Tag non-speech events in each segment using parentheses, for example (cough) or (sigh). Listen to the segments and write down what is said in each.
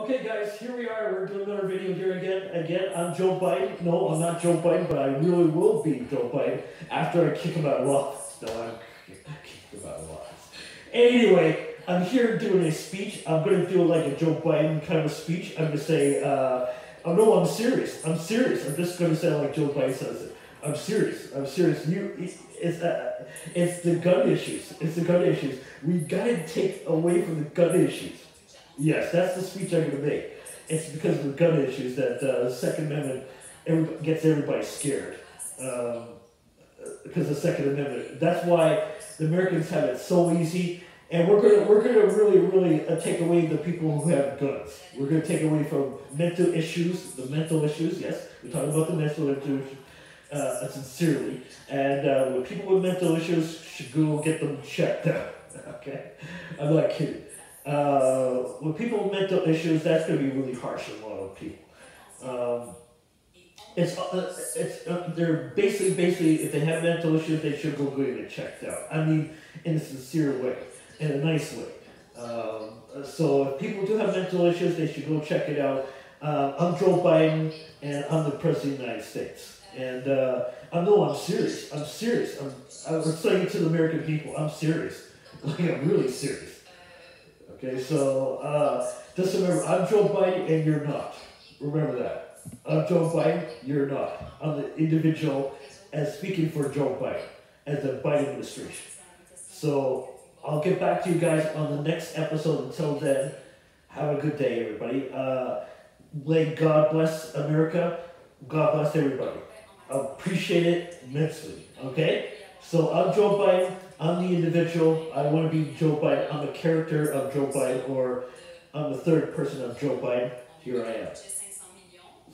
Okay, guys, here we are. We're doing another video here again. Again, I'm Joe Biden. No, I'm not Joe Biden, but I really will be Joe Biden after I kick him out of office. No, I'm him out of. Anyway, I'm here doing a speech. I'm going to do like a Joe Biden kind of a speech. I'm going to say, uh, oh no, I'm serious. I'm serious. I'm just going to say like Joe Biden says it. I'm serious. I'm serious. You, it's, uh, it's the gun issues. It's the gun issues. We got to take away from the gun issues. Yes, that's the speech I'm going to make. It's because of the gun issues that uh, the Second Amendment every, gets everybody scared. Um, because the Second Amendment. That's why the Americans have it so easy, and we're gonna we're gonna really really uh, take away the people who have guns. We're gonna take away from mental issues, the mental issues. Yes, we're talking about the mental issues. Uh, sincerely, and uh, people with mental issues should go get them checked out. (laughs) okay, I'm not kidding uh, with people with mental issues, that's going to be really harsh on a lot of people. Um, it's uh, it's uh, they're basically basically if they have mental issues, they should go get it checked out. I mean, in a sincere way, in a nice way. Um, so if people do have mental issues, they should go check it out. Uh, I'm Joe Biden, and I'm the president of the United States. And uh, I know I'm serious. I'm serious. I'm, I'm saying to the American people, I'm serious. (laughs) Like I'm really serious. Okay, so uh, just remember, I'm Joe Biden and you're not. Remember that. I'm Joe Biden, you're not. I'm the individual as speaking for Joe Biden as the Biden administration. So I'll get back to you guys on the next episode. Until then, have a good day, everybody. Uh, may God bless America. God bless everybody. I appreciate it immensely. Okay? So I'm Joe Biden. I'm the individual. I want to be Joe Biden. I'm a character of Joe Biden, or I'm the third person of Joe Biden. Here I am.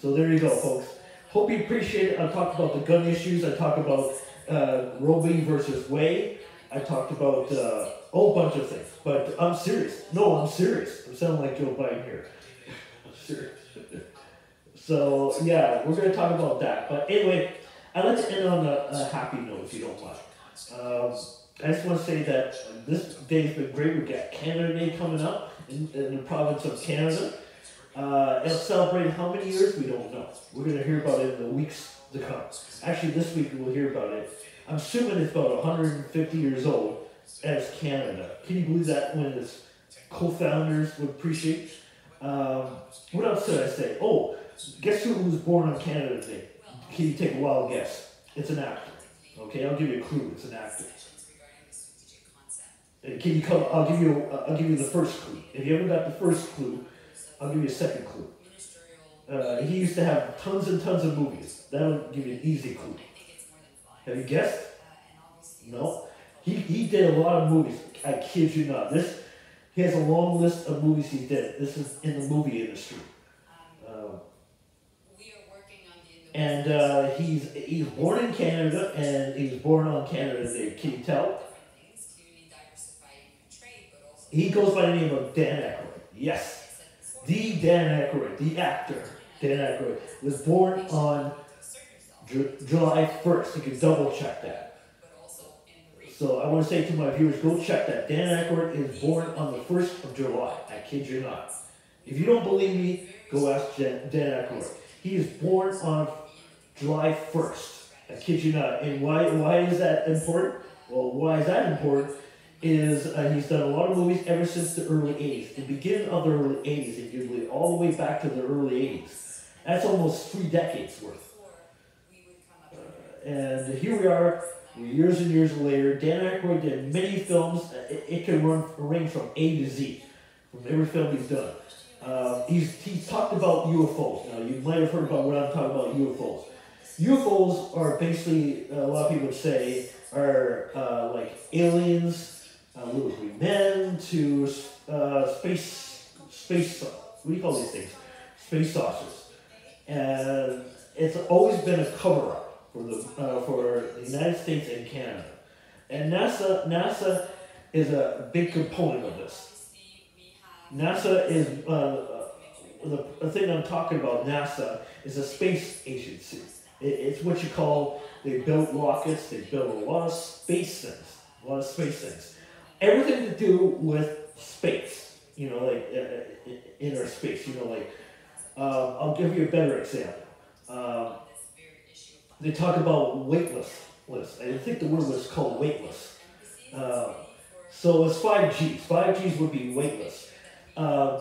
So there you go, folks. Hope you appreciate it. I talked about the gun issues. I talked about uh, v. versus Wade. I talked about uh, a whole bunch of things. But I'm serious. No, I'm serious. I'm sounding like Joe Biden here. (laughs) I'm serious. (laughs) so yeah, we're going to talk about that. But anyway, I'd like to end on a, a happy note, if you don't mind. Um, I just want to say that this day's been great. We've got Canada Day coming up in, in the province of Canada. Uh, it'll celebrate how many years? We don't know. We're going to hear about it in the weeks to come. Actually, this week we'll hear about it. I'm assuming it's about 150 years old as Canada. Can you believe that when its co-founders would appreciate? Um, what else did I say? Oh, guess who was born on Canada Day? Can you take a wild guess? It's an actor. Okay, I'll give you a clue. It's an actor. Can you come? I'll give you. Uh, I'll give you the first clue. If you haven't got the first clue, I'll give you a second clue. Uh, he used to have tons and tons of movies. That'll give you an easy clue. Have you guessed? No. He, he did a lot of movies. I kid you not. This he has a long list of movies he did. This is in the movie industry. Um, and uh, he's he's born in Canada, and he was born on Canada Day. Can you tell? He goes by the name of Dan Aykroyd. Yes. The Dan Aykroyd, the actor, Dan Aykroyd, was born on Ju July 1st. You can double check that. So I want to say to my viewers, go check that. Dan Aykroyd is born on the 1st of July. I kid you not. If you don't believe me, go ask Dan Aykroyd. He is born on July 1st. I kid you not. And why, why is that important? Well, why is that important? is uh, he's done a lot of movies ever since the early 80s. The beginning of the early 80s, if you believe, all the way back to the early 80s. That's almost three decades worth. Uh, and here we are, years and years later. Dan Aykroyd did many films. It, it can run, range from A to Z, from every film he's done. Uh, he's, he's talked about UFOs. Now, you might have heard about what I'm talking about UFOs. UFOs are basically, a lot of people would say, are uh, like aliens uh, little green men to uh, space, space, what do you call these things? Space saucers. And it's always been a cover up for the, uh, for the United States and Canada. And NASA, NASA is a big component of this. NASA is, uh, uh, the thing I'm talking about, NASA, is a space agency. It, it's what you call, they built rockets, they built a lot of space things, a lot of space things everything to do with space. You know, like uh, uh, inner space. You know, like um, I'll give you a better example. Um, they talk about weightless. I think the word was called weightless. Uh, so it's five Gs. Five Gs would be weightless. Uh,